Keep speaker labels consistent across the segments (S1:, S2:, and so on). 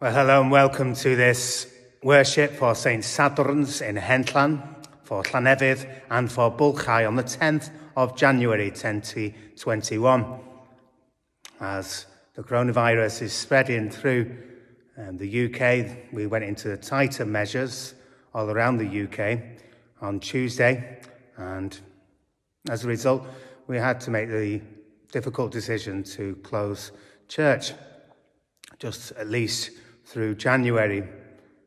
S1: Well, hello and welcome to this worship for St. Sadwrns in Henllan, for Llannefydd and for Bylchau on the 10th of January 2021. As the coronavirus is spreading through um, the UK, we went into tighter measures all around the UK on Tuesday, and as a result, we had to make the difficult decision to close church just at least through January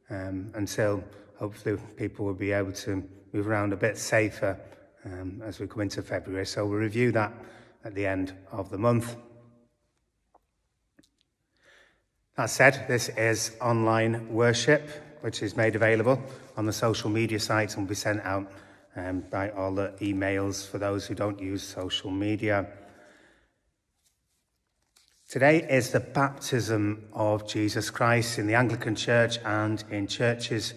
S1: um, until hopefully people will be able to move around a bit safer um, as we come into February. So we'll review that at the end of the month. That said, this is online worship, which is made available on the social media sites and will be sent out um, by all the emails for those who don't use social media. Today is the baptism of Jesus Christ in the Anglican Church and in churches,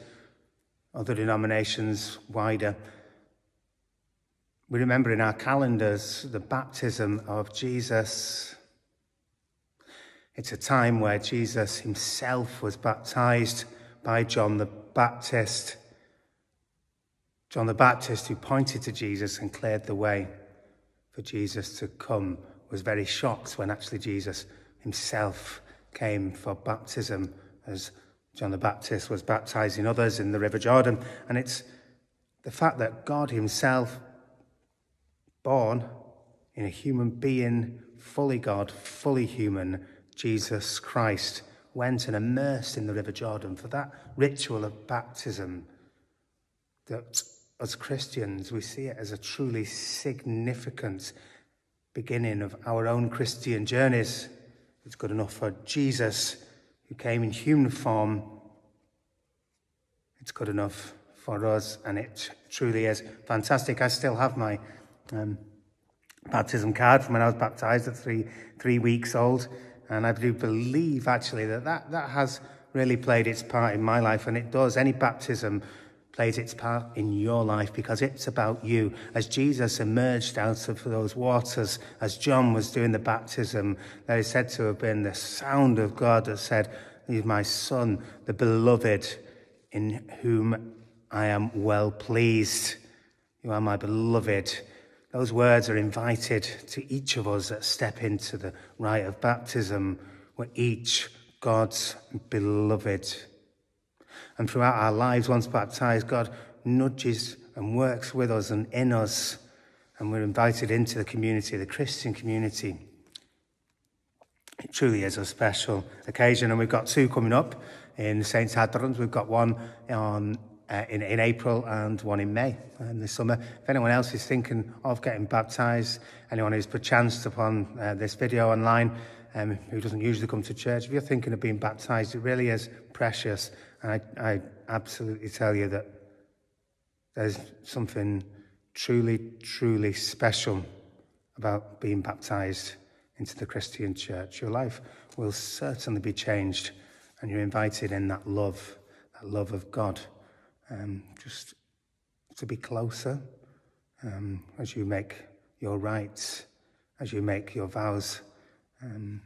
S1: other denominations wider. We remember in our calendars the baptism of Jesus. It's a time where Jesus himself was baptized by John the Baptist. John the Baptist, who pointed to Jesus and cleared the way for Jesus to come was very shocked when actually Jesus himself came for baptism as John the Baptist was baptizing others in the River Jordan. And it's the fact that God himself, born in a human being, fully God, fully human, Jesus Christ, went and immersed in the River Jordan for that ritual of baptism that as Christians we see it as a truly significant beginning of our own Christian journeys. It's good enough for Jesus, who came in human form. It's good enough for us, and it truly is fantastic. I still have my um, baptism card from when I was baptized at three, three weeks old, and I do believe actually that, that that has really played its part in my life, and it does. Any baptism plays its part in your life because it's about you. As Jesus emerged out of those waters, as John was doing the baptism, there is said to have been the sound of God that said, He's my son, the beloved, in whom I am well pleased. You are my beloved. Those words are invited to each of us that step into the rite of baptism. We're each God's beloved. And throughout our lives, once baptized, God nudges and works with us and in us. And we're invited into the community, the Christian community. It truly is a special occasion. And we've got two coming up in St. Sadwrns. We've got one on uh, in, in April and one in May um, this summer. If anyone else is thinking of getting baptized, anyone who's perchance upon uh, this video online um, who doesn't usually come to church, if you're thinking of being baptized, it really is precious and I, I absolutely tell you that there's something truly, truly special about being baptized into the Christian church. Your life will certainly be changed, and you're invited in that love, that love of God, um, just to be closer um, as you make your rites, as you make your vows, um,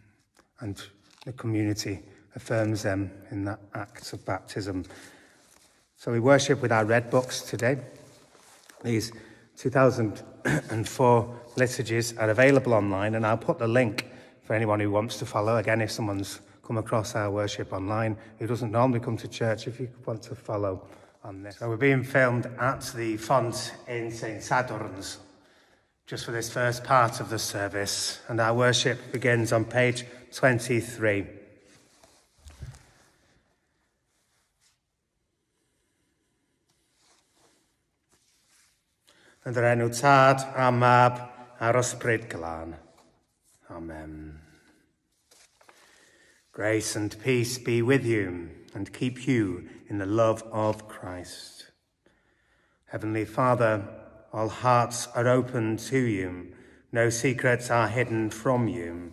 S1: and the community affirms them in that act of baptism. So we worship with our red books today. These 2004 liturgies are available online, and I'll put the link for anyone who wants to follow. Again, if someone's come across our worship online who doesn't normally come to church, if you want to follow on this. So we're being filmed at the font in St. Sadwrns just for this first part of the service, and our worship begins on page 23. Yn yr enw tad a mab a'r. Amen. Grace and peace be with you and keep you in the love of Christ. Heavenly Father, all hearts are open to you. No secrets are hidden from you.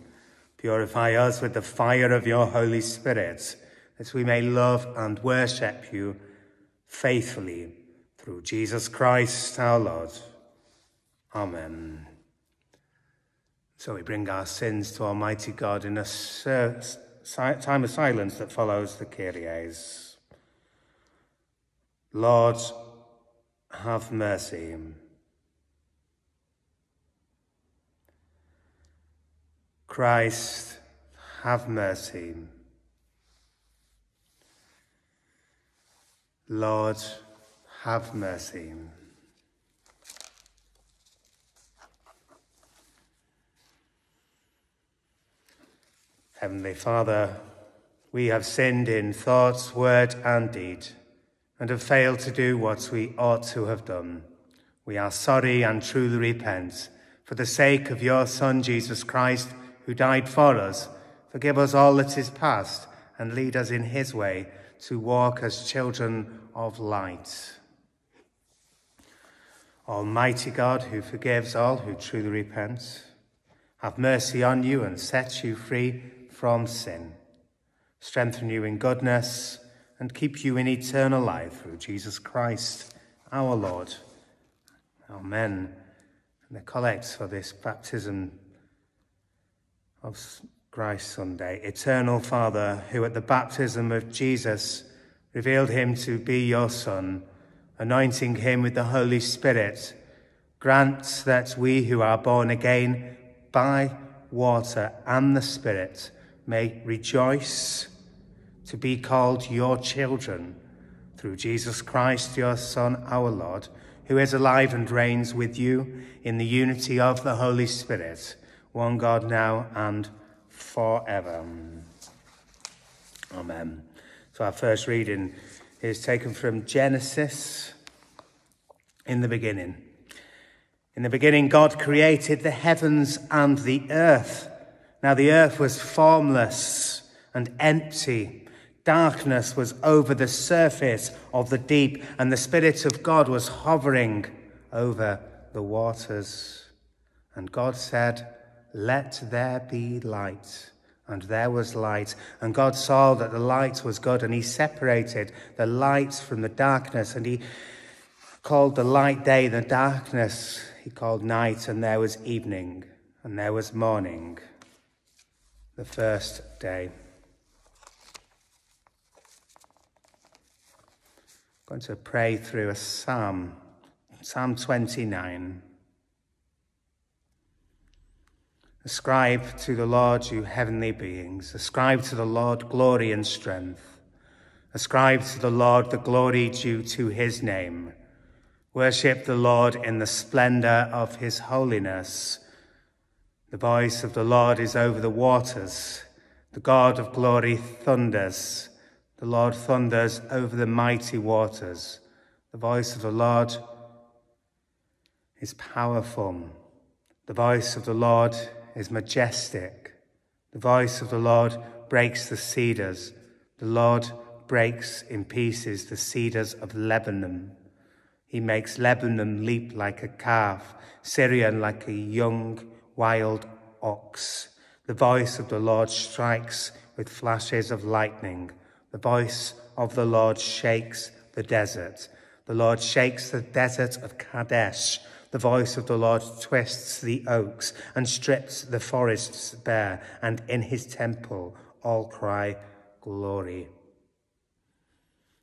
S1: Purify us with the fire of your Holy Spirit, that we may love and worship you faithfully through Jesus Christ our Lord. Amen. So we bring our sins to Almighty God in a time of silence that follows the Kyries. Lord, have mercy. Christ, have mercy. Lord, have mercy. Heavenly Father, we have sinned in thought, word, and deed, and have failed to do what we ought to have done. We are sorry and truly repent. For the sake of your Son, Jesus Christ, who died for us, forgive us all that is past and lead us in his way to walk as children of light. Almighty God, who forgives all who truly repent, have mercy on you and set you free from sin, strengthen you in goodness, and keep you in eternal life through Jesus Christ, our Lord. Amen. And the collect for this baptism of Christ Sunday. Eternal Father, who at the baptism of Jesus revealed him to be your Son, anointing him with the Holy Spirit, grant that we who are born again by water and the Spirit may rejoice to be called your children through Jesus Christ, your Son, our Lord, who is alive and reigns with you in the unity of the Holy Spirit, one God now and forever. Amen. So our first reading is taken from Genesis in the beginning. In the beginning, God created the heavens and the earth. Now the earth was formless and empty. Darkness was over the surface of the deep, and the Spirit of God was hovering over the waters. And God said, Let there be light. And there was light. And God saw that the light was good, and He separated the light from the darkness. And He called the light day, the darkness He called night. And there was evening, and there was morning the first day. I'm going to pray through a psalm, Psalm 29. Ascribe to the Lord, you heavenly beings. Ascribe to the Lord glory and strength. Ascribe to the Lord the glory due to his name. Worship the Lord in the splendor of his holiness. The voice of the Lord is over the waters. The God of glory thunders. The Lord thunders over the mighty waters. The voice of the Lord is powerful. The voice of the Lord is majestic. The voice of the Lord breaks the cedars. The Lord breaks in pieces the cedars of Lebanon. He makes Lebanon leap like a calf, Sirion like a young wild ox. The voice of the Lord strikes with flashes of lightning. The voice of the Lord shakes the desert. The Lord shakes the desert of Kadesh. The voice of the Lord twists the oaks and strips the forests bare, and in his temple all cry, Glory.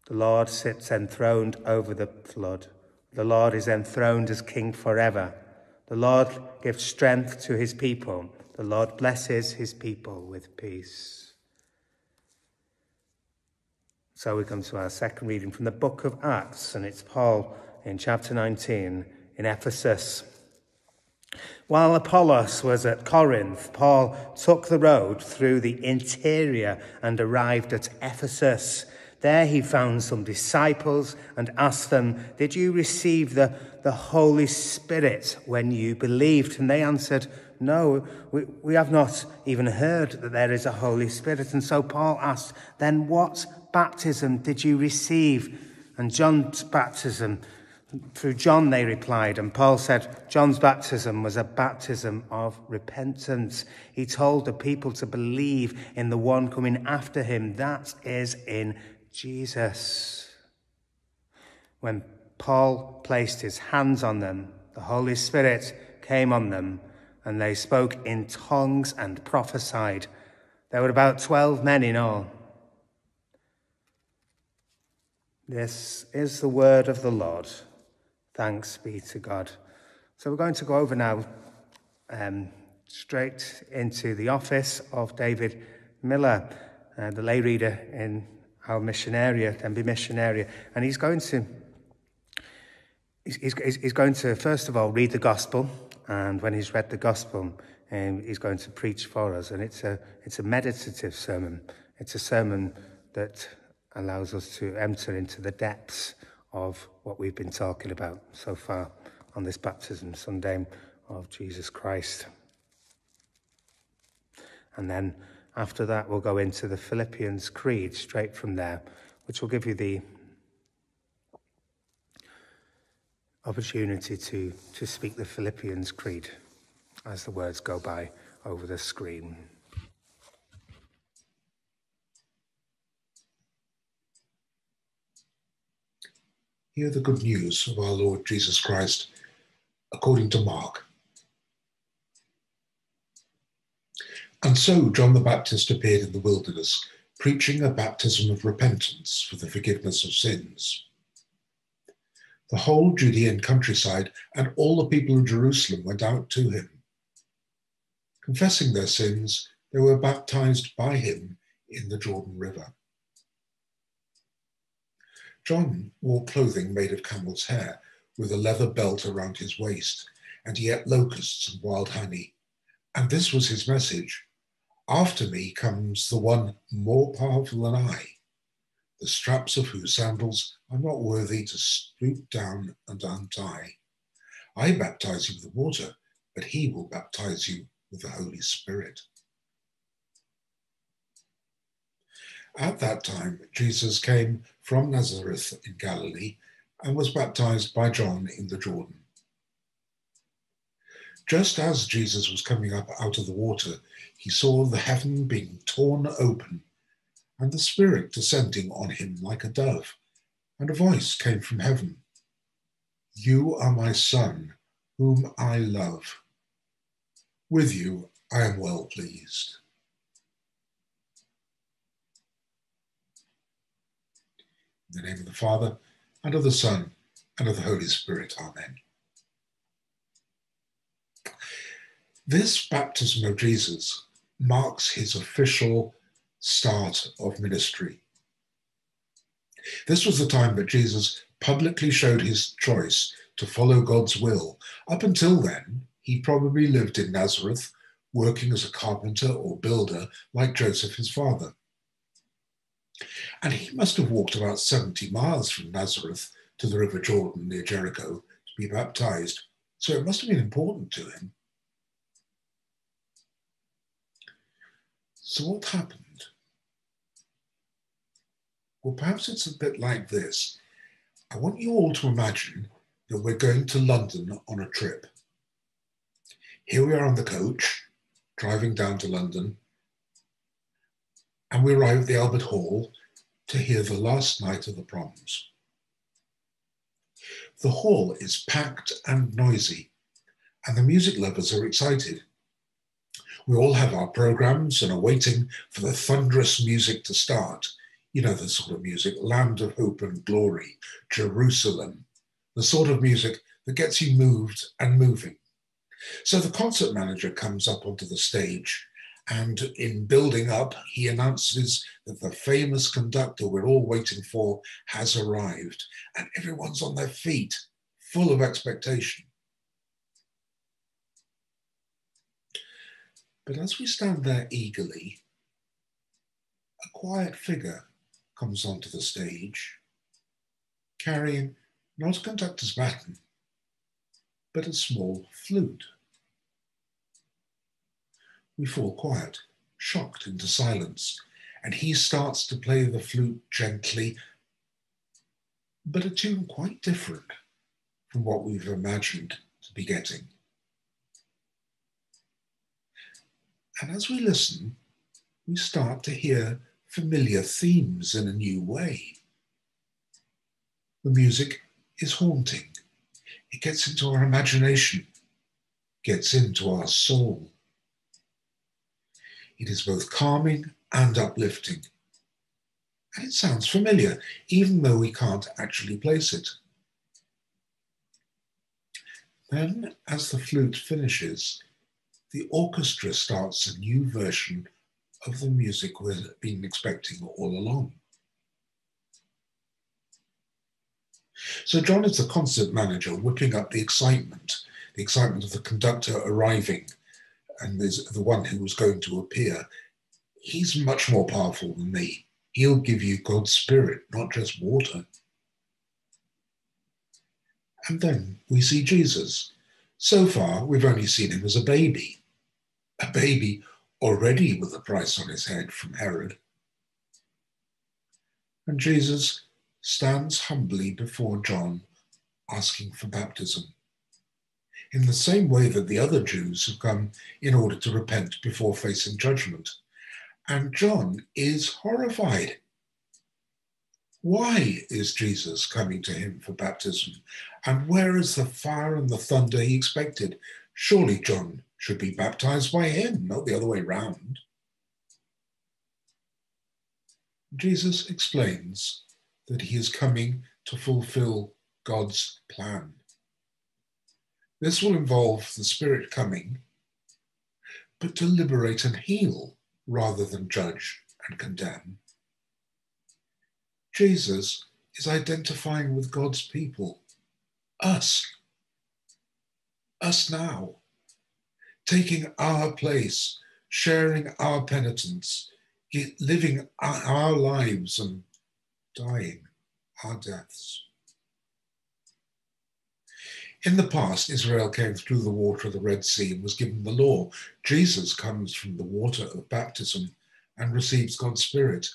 S1: The Lord sits enthroned over the flood. The Lord is enthroned as king forever. The Lord gives strength to his people. The Lord blesses his people with peace. So we come to our second reading from the book of Acts, and it's Paul in chapter 19 in Ephesus. While Apollos was at Corinth, Paul took the road through the interior and arrived at Ephesus. There he found some disciples and asked them, Did you receive the, the Holy Spirit when you believed? And they answered, No, we, we have not even heard that there is a Holy Spirit. And so Paul asked, Then what baptism did you receive? And John's baptism, through John they replied, and Paul said, John's baptism was a baptism of repentance. He told the people to believe in the one coming after him, that is, in Jesus. When Paul placed his hands on them, the Holy Spirit came on them, and they spoke in tongues and prophesied. There were about 12 men in all. This is the word of the Lord. Thanks be to God. So we're going to go over now um, straight into the office of David Miller, uh, the lay reader in our mission area, Denbigh mission area. And he's going to he's, he's, he's going to first of all read the gospel, and when he's read the gospel, um, he's going to preach for us. And it's a it's a meditative sermon. It's a sermon that allows us to enter into the depths of what we've been talking about so far on this baptism Sunday of Jesus Christ. And then after that, we'll go into the Philippians Creed straight from there, which will give you the opportunity to, to speak the Philippians Creed as the words go by over the screen.
S2: Hear the good news of our Lord Jesus Christ according to Mark. And so John the Baptist appeared in the wilderness, preaching a baptism of repentance for the forgiveness of sins. The whole Judean countryside and all the people of Jerusalem went out to him. Confessing their sins, they were baptized by him in the Jordan River. John wore clothing made of camel's hair, with a leather belt around his waist, and he ate locusts and wild honey. And this was his message After me comes the one more powerful than I, the straps of whose sandals I'm not worthy to stoop down and untie. I baptize you with water, but he will baptize you with the Holy Spirit. At that time, Jesus came from Nazareth in Galilee and was baptized by John in the Jordan. Just as Jesus was coming up out of the water, he saw the heaven being torn open and the Spirit descending on him like a dove. And a voice came from heaven You are my Son, whom I love. With you I am well pleased. In the name of the Father, and of the Son, and of the Holy Spirit. Amen. This baptism of Jesus marks his official start of ministry. This was the time that Jesus publicly showed his choice to follow God's will. Up until then, he probably lived in Nazareth, working as a carpenter or builder like Joseph, his father. And he must have walked about 70 miles from Nazareth to the River Jordan near Jericho to be baptized. So it must have been important to him. So what happened? Well, perhaps it's a bit like this. I want you all to imagine that we're going to London on a trip. Here we are on the coach, driving down to London, and we arrive at the Albert Hall to hear the last night of the proms. The hall is packed and noisy, and the music lovers are excited. We all have our programs and are waiting for the thunderous music to start. You know, the sort of music, Land of Hope and Glory, Jerusalem, the sort of music that gets you moved and moving. So the concert manager comes up onto the stage and in building up, he announces that the famous conductor we're all waiting for has arrived, and everyone's on their feet, full of expectation. But as we stand there eagerly, a quiet figure comes onto the stage, carrying not a conductor's baton, but a small flute. We fall quiet, shocked into silence, and he starts to play the flute gently, but a tune quite different from what we've imagined to be getting. And as we listen, we start to hear familiar themes in a new way. The music is haunting. It gets into our imagination, gets into our soul. It is both calming and uplifting. And it sounds familiar, even though we can't actually place it. Then, as the flute finishes, the orchestra starts a new version of the music we've been expecting all along. So John is the concert manager whipping up the excitement, the excitement of the conductor arriving and there's the one who was going to appear. He's much more powerful than me. He'll give you God's spirit, not just water. And then we see Jesus. So far, we've only seen him as a baby, a baby already with a price on his head from Herod. And Jesus stands humbly before John, asking for baptism, in the same way that the other Jews have come in order to repent before facing judgment. And John is horrified. Why is Jesus coming to him for baptism? And where is the fire and the thunder he expected? Surely John should be baptized by him, not the other way round. Jesus explains that he is coming to fulfill God's plan. This will involve the Spirit coming, but to liberate and heal rather than judge and condemn. Jesus is identifying with God's people, us, us now, taking our place, sharing our penitence, living our lives and dying our deaths. In the past, Israel came through the water of the Red Sea and was given the law. Jesus comes from the water of baptism and receives God's Spirit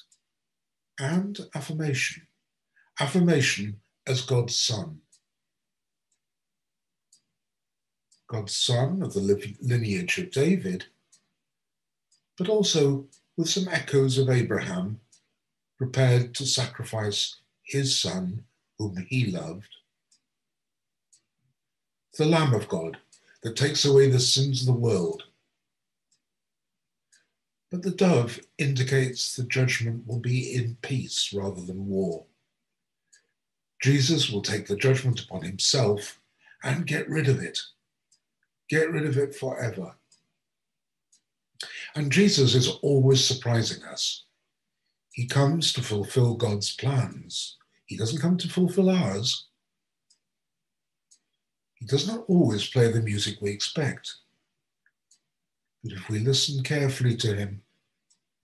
S2: and affirmation. Affirmation as God's Son. God's Son of the lineage of David, but also with some echoes of Abraham, prepared to sacrifice his Son, whom he loved the Lamb of God that takes away the sins of the world. But the dove indicates the judgment will be in peace rather than war. Jesus will take the judgment upon himself and get rid of it. Get rid of it forever. And Jesus is always surprising us. He comes to fulfill God's plans. He doesn't come to fulfill ours. He does not always play the music we expect. But if we listen carefully to him,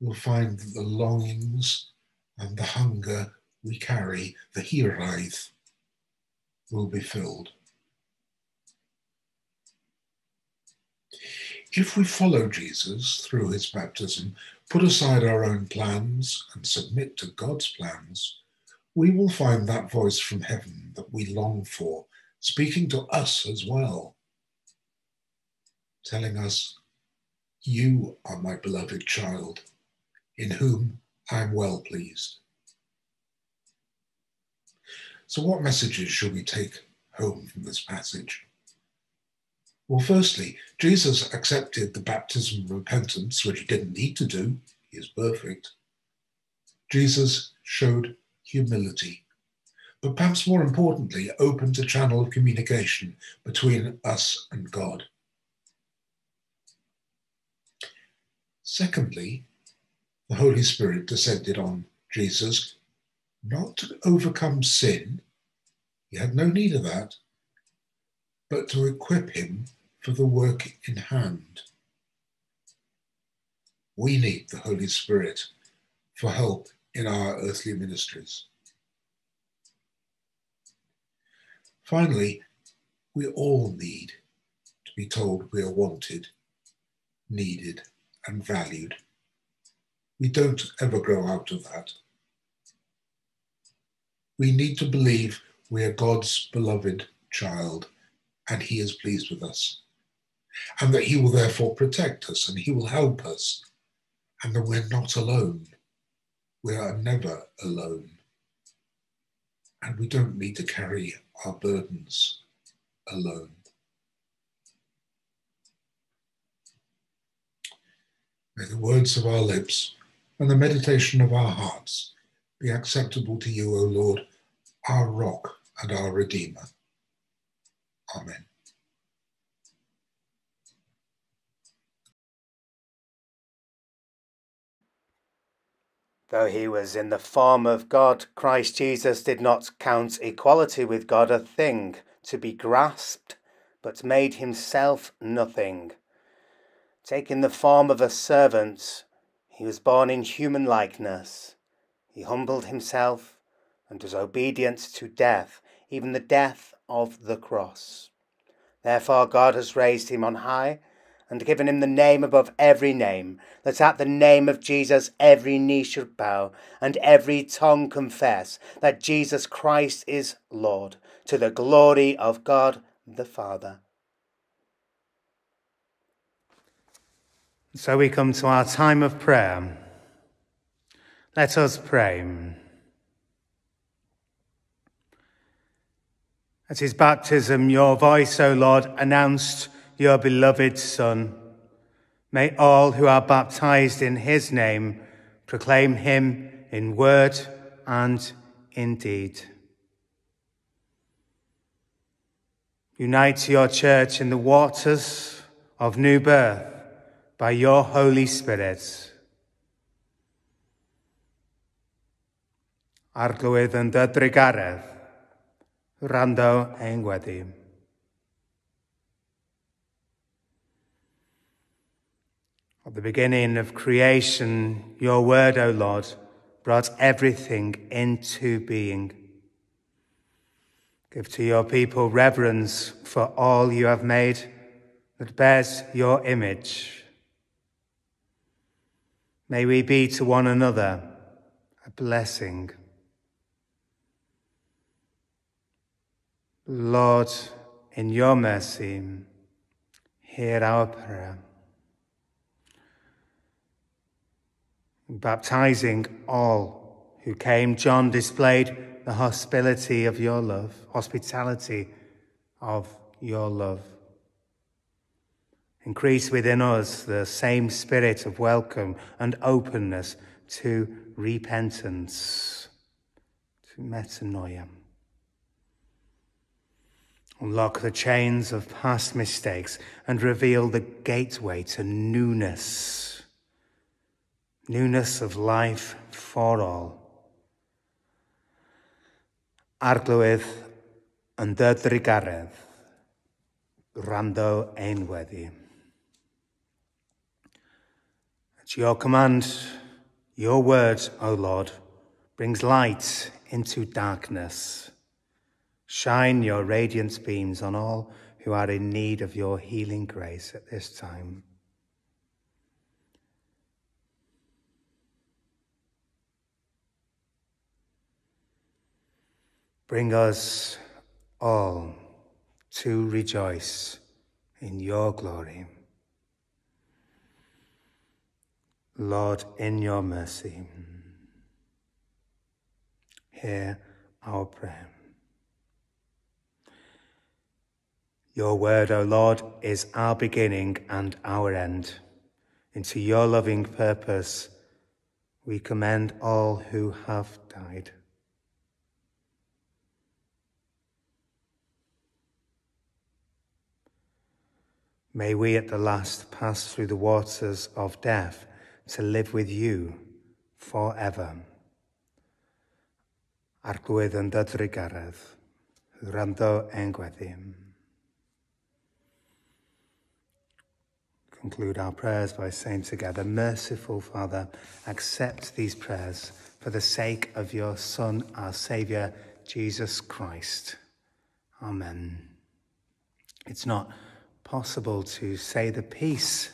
S2: we'll find that the longings and the hunger we carry, the hiraeth, will be filled. If we follow Jesus through his baptism, put aside our own plans and submit to God's plans, we will find that voice from heaven that we long for speaking to us as well, telling us, You are my beloved child, in whom I am well pleased. So, what messages should we take home from this passage? Well, firstly, Jesus accepted the baptism of repentance, which he didn't need to do, he is perfect. Jesus showed humility but perhaps more importantly, opened a channel of communication between us and God. Secondly, the Holy Spirit descended on Jesus not to overcome sin, he had no need of that, but to equip him for the work in hand. We need the Holy Spirit for help in our earthly ministries. Finally, we all need to be told we are wanted, needed, and valued. We don't ever grow out of that. We need to believe we are God's beloved child and He is pleased with us, and that He will therefore protect us and He will help us, and that we're not alone. We are never alone and we don't need to carry our burdens alone. May the words of our lips and the meditation of our hearts be acceptable to you, O Lord, our rock and our Redeemer. Amen.
S1: Though he was in the form of God, Christ Jesus did not count equality with God a thing to be grasped, but made himself nothing. Taking the form of a servant, he was born in human likeness. He humbled himself and was obedient to death, even the death of the cross. Therefore, God has raised him on high and given him the name above every name, that at the name of Jesus every knee should bow, and every tongue confess that Jesus Christ is Lord, to the glory of God the Father. So we come to our time of prayer. Let us pray. At his baptism, your voice, O Lord, announced your beloved Son. May all who are baptized in his name proclaim him in word and in deed. Unite your church in the waters of new birth by your Holy Spirit. Arglwydd yn dydrigaredd, rando ein. At the beginning of creation, your word, O Lord, brought everything into being. Give to your people reverence for all you have made that bears your image. May we be to one another a blessing. Lord, in your mercy, hear our prayer. Baptizing all who came, John displayed the hospitality of your love, hospitality of your love. Increase within us the same spirit of welcome and openness to repentance, to metanoia. Unlock the chains of past mistakes and reveal the gateway to newness newness of life for all. Arglwydd yn dydrigaredd, rando ein weddi. At your command, your word, O Lord, brings light into darkness. Shine your radiant beams on all who are in need of your healing grace at this time. Bring us all to rejoice in your glory. Lord, in your mercy, hear our prayer. Your word, O Lord, is our beginning and our end. Into your loving purpose, we commend all who have died. May we at the last pass through the waters of death to live with you forever. Arglwydd yn dydrigaredd, rando engweddim. Conclude our prayers by saying together, Merciful Father, accept these prayers for the sake of your Son, our Saviour, Jesus Christ. Amen. It's not possible to say the peace.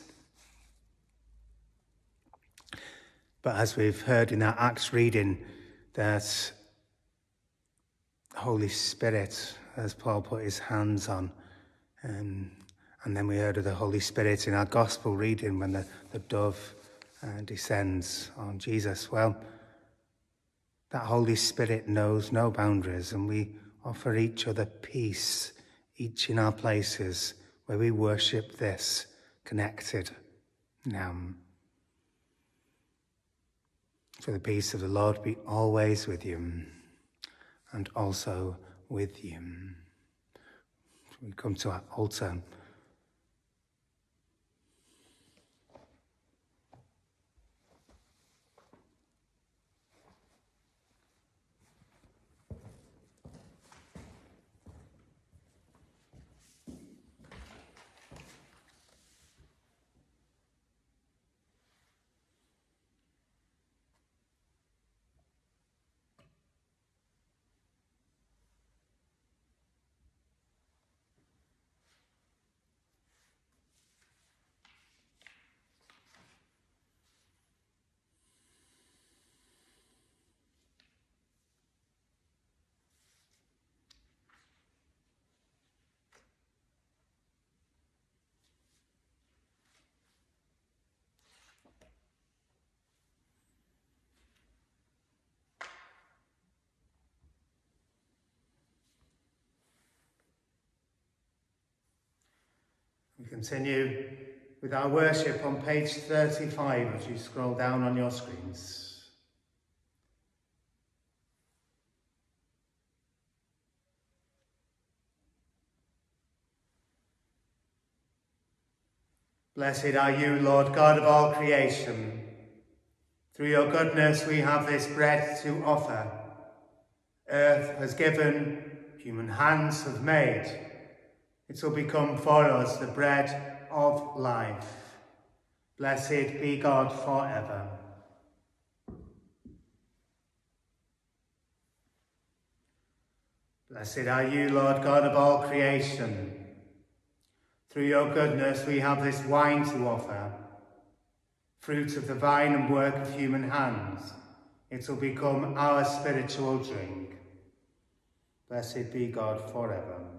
S1: But as we've heard in our Acts reading, that Holy Spirit, as Paul put his hands on, um, and then we heard of the Holy Spirit in our gospel reading when the, the dove uh, descends on Jesus. Well, that Holy Spirit knows no boundaries, and we offer each other peace, each in our places where we worship this connected now. For the peace of the Lord be always with you and also with you. We come to our altar. Continue with our worship on page 35 as you scroll down on your screens. Blessed are you, Lord God of all creation. Through your goodness we have this bread to offer. Earth has given, human hands have made. It will become for us the bread of life. Blessed be God forever. Blessed are you, Lord God of all creation. Through your goodness we have this wine to offer, fruit of the vine and work of human hands. It will become our spiritual drink. Blessed be God forever.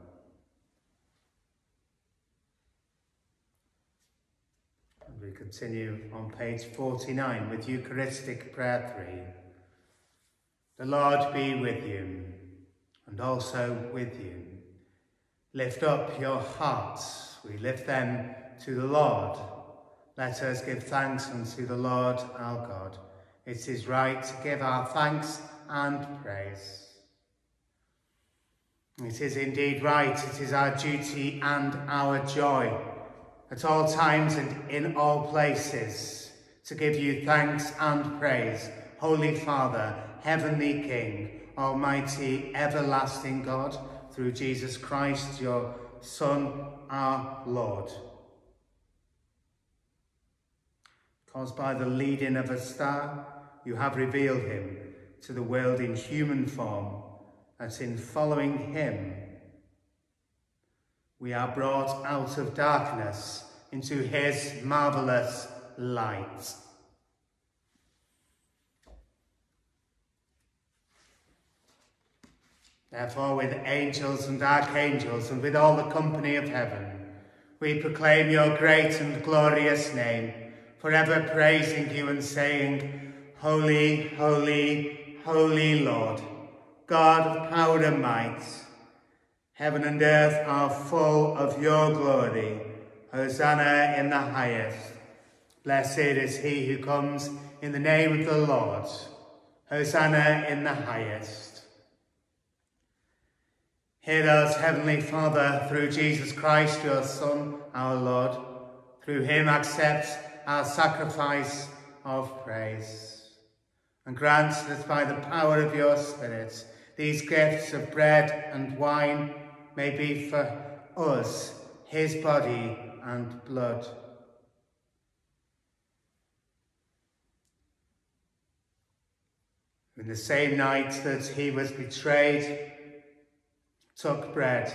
S1: We continue on page 49 with Eucharistic Prayer 3. The Lord be with you and also with you. Lift up your hearts. We lift them to the Lord. Let us give thanks unto the Lord our God. It is right to give our thanks and praise. It is indeed right, it is our duty and our joy at all times and in all places, to give you thanks and praise, Holy Father, Heavenly King, Almighty, everlasting God, through Jesus Christ, your Son, our Lord. Because by the leading of a star, you have revealed him to the world in human form, that in following him, we are brought out of darkness into his marvellous light. Therefore, with angels and archangels and with all the company of heaven, we proclaim your great and glorious name, forever praising you and saying, Holy, holy, holy Lord, God of power and might, Heaven and earth are full of your glory. Hosanna in the highest. Blessed is he who comes in the name of the Lord. Hosanna in the highest. Hear us, Heavenly Father, through Jesus Christ, your Son, our Lord. Through him accept our sacrifice of praise. And grant that by the power of your Spirit, these gifts of bread and wine may be for us his body and blood. In the same night that he was betrayed, took bread,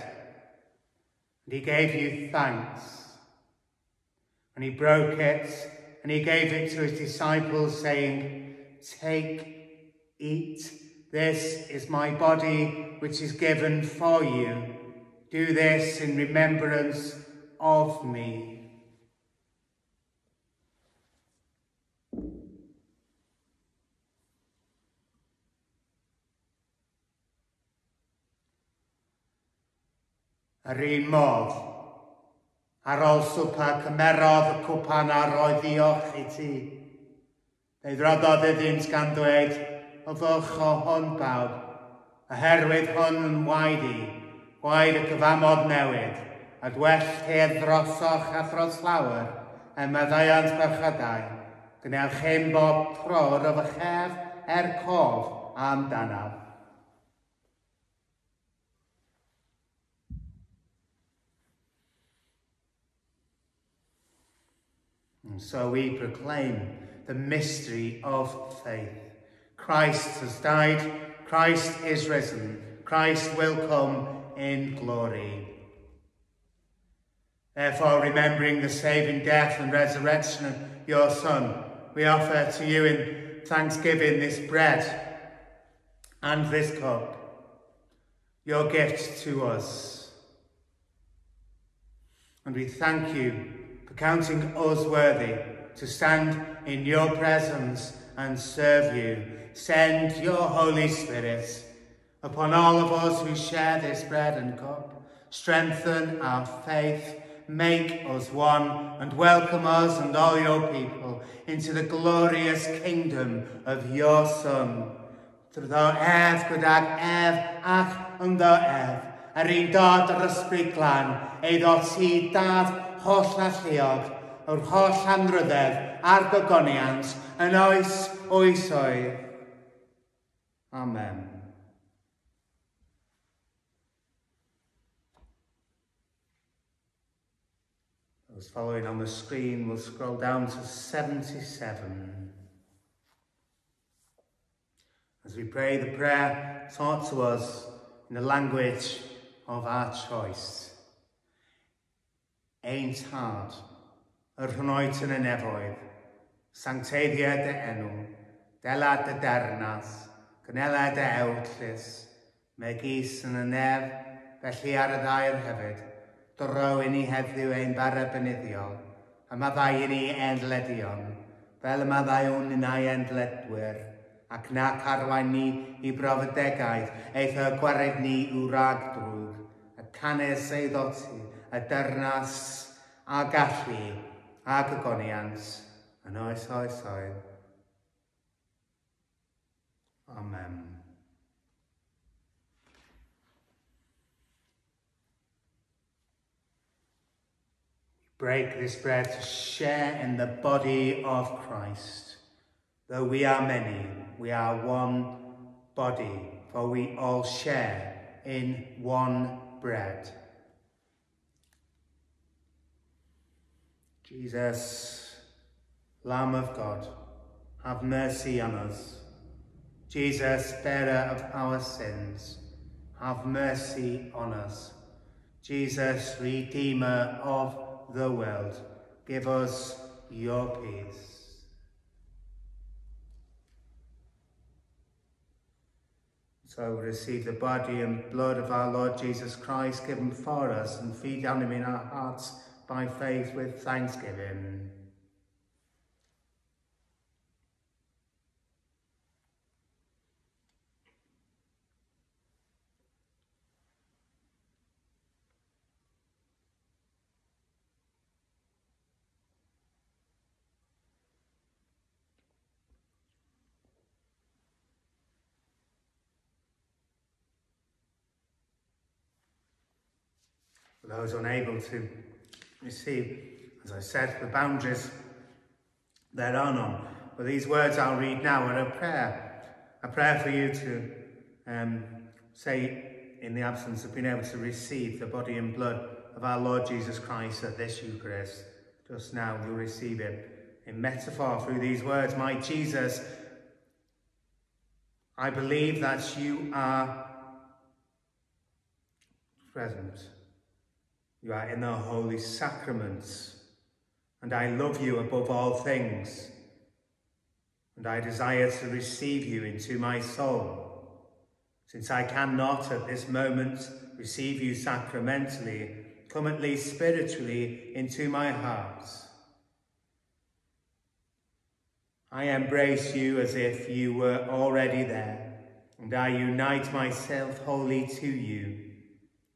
S1: and he gave you thanks. And he broke it, and he gave it to his disciples, saying, Take, eat, this is my body, which is given for you. Do this in remembrance of me. yr un modd. Ar ôl swpa cymerodd y cwpan a roi ddiolch i ti. Neu ddrododd iddynt gan dweud, o fwch o hwn bawb, oherwydd hwn yn waed i, Gwaed y cyfamod newid, a dwell hedd drosoch a thros llawer, a meddaiant berchadau, gwnewch hyn bob tror o fy chef er cof am danaf. And so we proclaim the mystery of faith. Christ has died, Christ is risen, Christ will come in glory. Therefore, remembering the saving death and resurrection of your Son, we offer to you in thanksgiving this bread and this cup, your gift to us. And we thank you for counting us worthy to stand in your presence and serve you. Send your Holy Spirit Upon all of us who share this bread and cup, strengthen our faith, make us one, and welcome us and all your people into the glorious kingdom of your Son. Trwy ddo ef gydag ef ac ynddo ef, yr un dod yr ysbryd glan, eiddo ti dad holl a lliog, o'r holl anryddedd a'r gogoniant, yn oes oesoedd. Amen. Those following on the screen. Will scroll down to 77. As we pray the prayer taught to us in the language of our choice. Ein hard, yr hwnoet yn y nefoedd, sancteiddiau dy enw, delad dy dernas, gynela dy ewllus, megis yn y nef, felly ar y ddair hefyd, dro i ni heddiw ein bara benyddiol, a maddau i ni endledion, fel y maddau'n unau endledwyr, ac nac arwain ni i brofodegaeth, eith y gwared ni i'w rag drwg, y canes ei ddoti, y dyrnas, a gallu, a gygoniant yn oes oes oedd. Amen. Break this bread to share in the body of Christ. Though we are many, we are one body, for we all share in one bread. Jesus, Lamb of God, have mercy on us. Jesus, bearer of our sins, have mercy on us. Jesus, Redeemer of the world, give us your peace. So receive the body and blood of our Lord Jesus Christ given for us and feed on him in our hearts by faith with thanksgiving. For those unable to receive, as I said, the boundaries, there are none. But these words I'll read now are a prayer, a prayer for you to um, say in the absence of being able to receive the body and blood of our Lord Jesus Christ at this Eucharist. Just now you'll receive it in metaphor through these words. My Jesus, I believe that you are present you are in the holy sacraments, and I love you above all things, and I desire to receive you into my soul. Since I cannot at this moment receive you sacramentally, come at least spiritually into my heart. I embrace you as if you were already there, and I unite myself wholly to you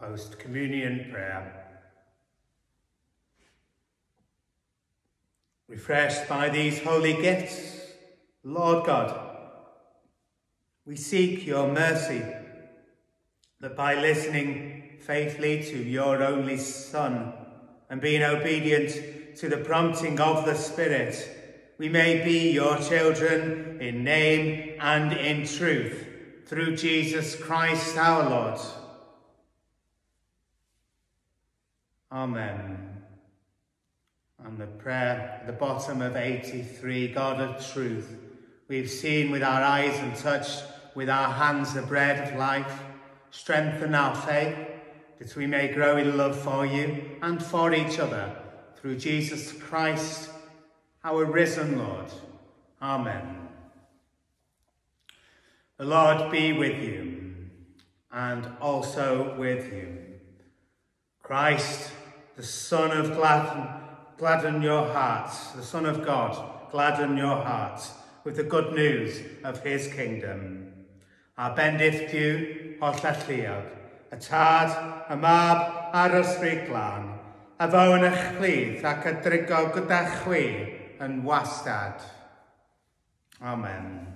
S1: Post communion prayer. Refreshed by these holy gifts, Lord God, we seek your mercy that by listening faithfully to your only Son and being obedient to the prompting of the Spirit, we may be your children in name and in truth through Jesus Christ our Lord. Amen. And the prayer at the bottom of 83, God of truth, we've seen with our eyes and touched with our hands the bread of life. Strengthen our faith that we may grow in love for you and for each other through Jesus Christ, our risen Lord. Amen. The Lord be with you and also with you. Christ, the Son of gladden, gladden your hearts, the Son of God, gladden your hearts with the good news of his kingdom. A bendith diw o llalliog, y tad, y mab ar ysbryd glân, a faw yn eich plith ac y drigo gyda chwi yn wastad. Amen.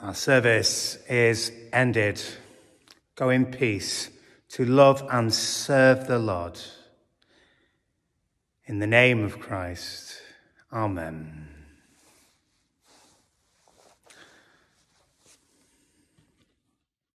S1: Our service is ended. Go in peace to love and serve the Lord. In the name of Christ, Amen.